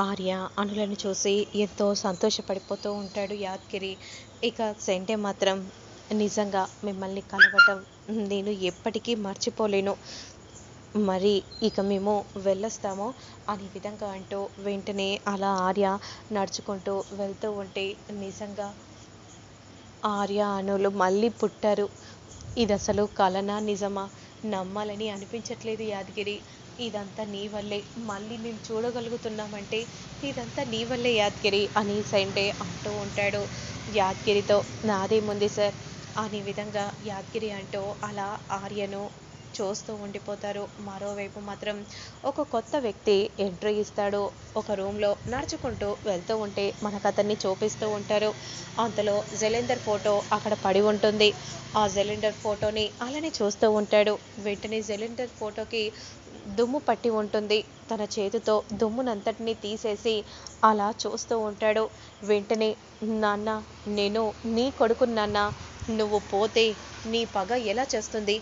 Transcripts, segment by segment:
ఆర్య అనులను చూసి ఎంతో సంతోషపడిపోతూ ఉంటాడు యాద్గిరి. ఇక సెంటే మాత్రం నిజంగా మిమ్మల్ని కలవటం నేను ఎప్పటికీ మర్చిపోలేను. మరి ఇక మేము వెళ్ళొస్తాము అనే విధంగా అంటూ వెంటనే అలా ఆర్య నడుచుకుంటూ వెళ్తూ ఉంటే నిజంగా ఆర్య అనులు మళ్ళీ పుట్టారు. ఇది అసలు కలనా నిజమా? నమ్మాలని అనిపించట్లేదు యాదగిరి. ఇదంతా నీ వల్లే. మళ్ళీ మేము చూడగలుగుతున్నామంటే ఇదంతా నీ వల్లే యాద్గిరి అని సండే అంటూ ఉంటాడు. యాద్గిరితో నాదేముంది సార్. అనే విధంగా యాద్గిరి అంటూ అలా ఆర్యను చూస్తూ ఉండిపోతారు. మరోవైపు మాత్రం ఒక కొత్త వ్యక్తి ఎంట్రీ ఇస్తాడు. ఒక రూమ్లో నడుచుకుంటూ వెళ్తూ ఉంటే మనకు అతన్ని చూపిస్తూ ఉంటారు. అంతలో జెలెండర్ ఫోటో అక్కడ పడి ఉంటుంది. ఆ జెలెండర్ ఫోటోని అలానే చూస్తూ ఉంటాడు. వెంటనే జెలెండర్ ఫోటోకి దుమ్ము పట్టి ఉంటుంది. తన చేతితో దుమ్మునంతటిని తీసేసి అలా చూస్తూ ఉంటాడు. వెంటనే నాన్న నేను నీ కొడుకు నాన్న నువ్వు పోతే నీ పగ ఎలా చేస్తుంది?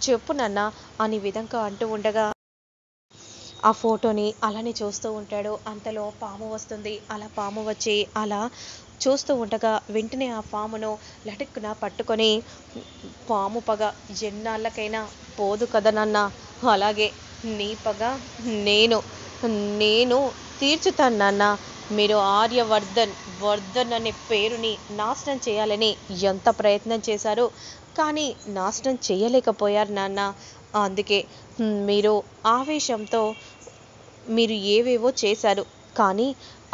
చెప్పు నాన్న అని విధంగా అంటూ ఉండగా ఆ ఫోటోని అలానే చూస్తూ ఉంటాడు. అంతలో పాము వస్తుంది. అలా పాము వచ్చి అలా చూస్తూ ఉండగా వెంటనే ఆ పామును లటుక్కున పట్టుకొని పాము పగ ఎన్నాళ్ళకైనా పోదు కదా నాన్న అలాగే నీ పగ నేను నేను తీర్చుతాను నాన్న. మీరు ఆర్యవర్ధన్ వర్ధన్ అనే పేరుని నాశనం చేయాలని ఎంత ప్రయత్నం చేశారో కానీ నాశనం చేయలేకపోయారు నాన్న. అందుకే మీరు ఆవేశంతో మీరు ఏవేవో చేశారు కానీ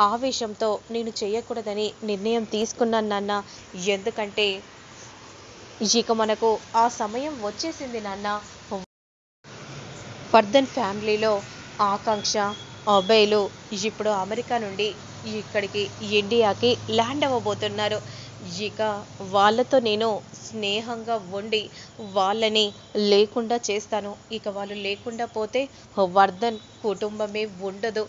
ఆవేశంతో నేను చేయకూడదని నిర్ణయం తీసుకున్నాను నాన్న. ఎందుకంటే ఇక మనకు ఆ సమయం వచ్చేసింది నాన్న. వర్ధన్ ఫ్యామిలీలో ఆకాంక్ష అబ్బాయిలు ఇప్పుడు అమెరికా నుండి ఇక్కడికి ఇండియాకి ల్యాండ్ అవ్వబోతున్నారు. ఇక వాళ్ళతో నేను స్నేహంగా ఉండి వాళ్ళని లేకుండా చేస్తాను. ఇక వాళ్ళు లేకుండా పోతే వర్ధన్ కుటుంబమే ఉండదు.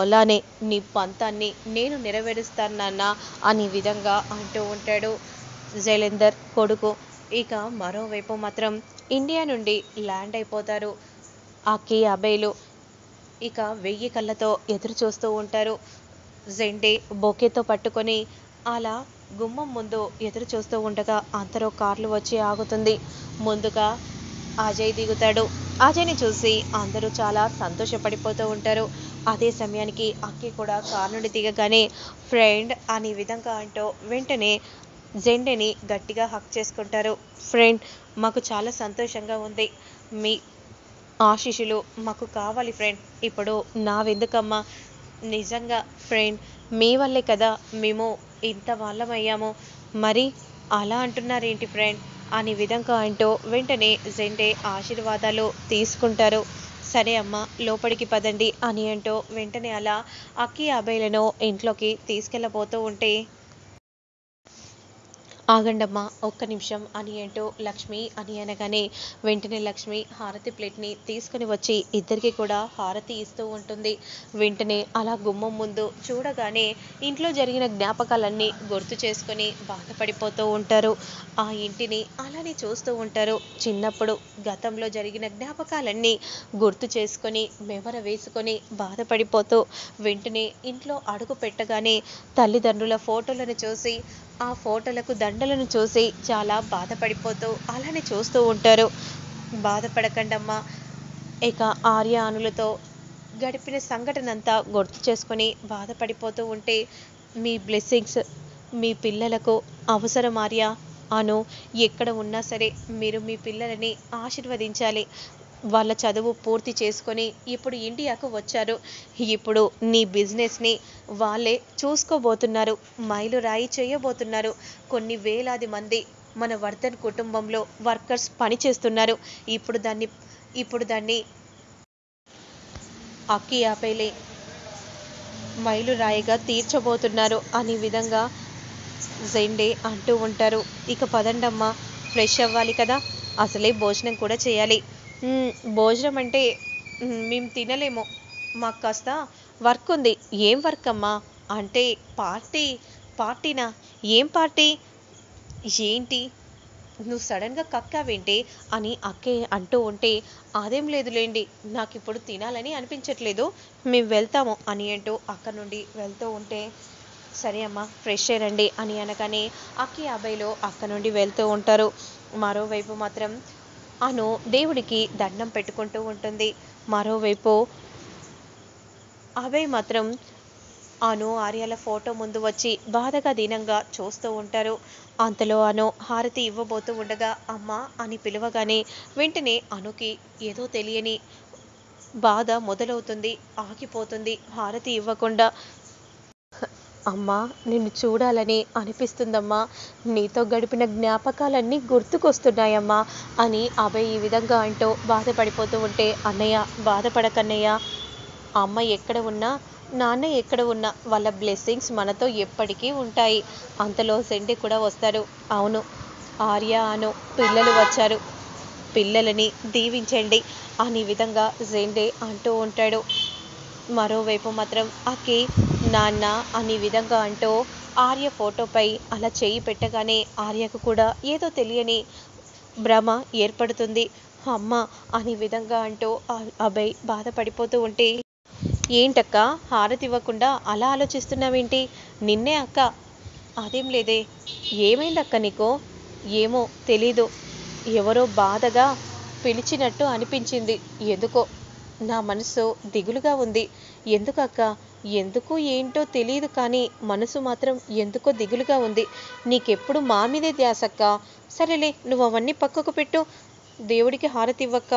అలానే నీ పంతాన్ని నేను నెరవేరుస్తాను నాన్న అనే విధంగా అంటూ ఉంటాడు జైలేందర్ కొడుకు. ఇక మరోవైపు మాత్రం ఇండియా నుండి ల్యాండ్ అయిపోతారు. అక్కి అబేలు ఇక వెయ్యి కళ్ళతో ఎదురు చూస్తూ ఉంటారు. జెండే బొకేతో పట్టుకొని అలా గుమ్మం ముందు ఎదురు చూస్తూ ఉండగా అందరూ కార్లు వచ్చి ఆగుతుంది. ముందుగా అజయ్ దిగుతాడు. అజయ్ని చూసి అందరూ చాలా సంతోషపడిపోతూ ఉంటారు. అదే సమయానికి అక్కి కూడా కార్ నుండి దిగగానే ఫ్రెండ్ అనే విధంగా అంటూ వెంటనే జెండేని గట్టిగా హక్ చేసుకుంటారు. ఫ్రెండ్ మాకు చాలా సంతోషంగా ఉంది. మీ ఆశీషులు మాకు కావాలి ఫ్రెండ్ ఇప్పుడు నావెందుకమ్మా? నిజంగా ఫ్రెండ్ మీ వల్లే కదా మేము ఇంత వాళ్ళమయ్యాము. మరి అలా అంటున్నారేంటి ఫ్రెండ్ అనే విధంగా అంటూ వెంటనే జెండే ఆశీర్వాదాలు తీసుకుంటారు. సరే అమ్మ లోపలికి పదండి అని అంటూ వెంటనే అలా అక్కి అబ్బాయిలను ఇంట్లోకి తీసుకెళ్ళబోతూ ఉంటే ఆగండమ్మా ఒక్క నిమిషం అని అంటూ లక్ష్మి అని అనగానే వెంటనే లక్ష్మి హారతి ప్లేట్ని తీసుకుని వచ్చి ఇద్దరికి కూడా హారతి ఇస్తూ ఉంటుంది. వెంటనే అలా గుమ్మం ముందు చూడగానే ఇంట్లో జరిగిన జ్ఞాపకాలన్నీ గుర్తు చేసుకొని బాధపడిపోతూ ఉంటారు. ఆ ఇంటిని అలానే చూస్తూ ఉంటారు. చిన్నప్పుడు గతంలో జరిగిన జ్ఞాపకాలన్నీ గుర్తు చేసుకొని మెవర వేసుకొని బాధపడిపోతూ వెంటనే ఇంట్లో అడుగు పెట్టగానే తల్లిదండ్రుల ఫోటోలను చూసి ఆ ఫోటోలకు దండలను చూసి చాలా బాధపడిపోతూ అలానే చూస్తూ ఉంటారు. బాధపడకండమ్మా. ఇక ఆర్యానులతో గడిపిన సంఘటన అంతా గుర్తు చేసుకొని బాధపడిపోతూ ఉంటే మీ బ్లెస్సింగ్స్ మీ పిల్లలకు అవసరం ఆర్యా. అను ఎక్కడ ఉన్నా సరే మీరు మీ పిల్లలని ఆశీర్వదించాలి. వాళ్ళ చదువు పూర్తి చేసుకొని ఇప్పుడు ఇండియాకు వచ్చారు. ఇప్పుడు నీ బిజినెస్ని వాళ్ళే చూసుకోబోతున్నారు. మైలురాయి చేయబోతున్నారు. కొన్ని వేలాది మంది మన వర్ధన్ కుటుంబంలో వర్కర్స్ పనిచేస్తున్నారు. ఇప్పుడు దాన్ని ఇప్పుడు దాన్ని అక్కి ఆపేలే. మైలురాయిగా తీర్చబోతున్నారు అనే విధంగా జెండే అంటూ ఉంటారు. ఇక పదండమ్మా ఫ్రెష్ అవ్వాలి కదా. అసలే భోజనం కూడా చేయాలి. భోజనం అంటే మేము తినలేము. మాకు కాస్త వర్క్ ఉంది. ఏం వర్క్ అమ్మా? అంటే పార్టీ పార్టీనా? ఏం పార్టీ? ఏంటి? నువ్వు సడన్గా కక్కావేంటి అని అక్కే అంటూ ఉంటే అదేం లేదులేండి నాకు ఇప్పుడు తినాలని అనిపించట్లేదు. మేము వెళ్తాము అని అంటూ అక్కడ నుండి వెళ్తూ ఉంటే సరే అమ్మా ఫ్రెష్ అయ్యండి అని అనగానే అక్కి అబ్బాయిలో అక్క నుండి వెళ్తూ ఉంటారు. మరోవైపు మాత్రం అను దేవుడికి దండం పెట్టుకుంటూ ఉంటుంది. మరోవైపు అభయ్ మాత్రం అను ఆర్యాల ఫోటో ముందు వచ్చి బాధగా దీనంగా చూస్తూ ఉంటారు. అంతలో అను హారతి ఇవ్వబోతూ ఉండగా అమ్మ అని పిలవగానే వెంటనే అనుకి ఏదో తెలియని బాధ మొదలవుతుంది ఆగిపోతుంది. హారతి ఇవ్వకుండా అమ్మా నిన్ను చూడాలని అనిపిస్తుందమ్మా. నీతో గడిపిన జ్ఞాపకాలన్నీ గుర్తుకొస్తున్నాయమ్మా అని అభయ్ ఈ విధంగా అంటూ బాధపడిపోతూ ఉంటే అన్నయ్య బాధపడకన్నయ్య. అమ్మ ఎక్కడ ఉన్నా నాన్న ఎక్కడ ఉన్నా వాళ్ళ బ్లెస్సింగ్స్ మనతో ఎప్పటికీ ఉంటాయి. అంతలో సెండి కూడా వస్తారు. అవును ఆర్య అను పిల్లలు వచ్చారు. పిల్లలని దీవించండి అని విధంగా జెండే అంటూ ఉంటాడు. మరోవైపు మాత్రం అక్కి నాన్న అనే విధంగా అంటూ ఆర్య ఫోటోపై అలా చేయి పెట్టగానే ఆర్యకు కూడా ఏదో తెలియని భ్రమ ఏర్పడుతుంది. అమ్మ అనే విధంగా అంటూ అభయ్ బాధపడిపోతూ ఉంటే ఏంటక్క? హారతి ఇవ్వకుండా అలా ఆలోచిస్తున్నావేంటి? నిన్నే అక్క. అదేం లేదే. ఏమైందక్క నీకు? ఏమో తెలీదు. ఎవరో బాధగా పిలిచినట్టు అనిపించింది. ఎందుకో? నా మనసు దిగులుగా ఉంది. ఎందుకక్క? ఎందుకు ఏంటో తెలియదు కానీ మనసు మాత్రం ఎందుకో దిగులుగా ఉంది. నీకెప్పుడు మా మీదే ధ్యాసక్క? సరేలే నువ్వు అవన్నీ పక్కకు పెట్టు. దేవుడికి హారతి ఇవ్వక్క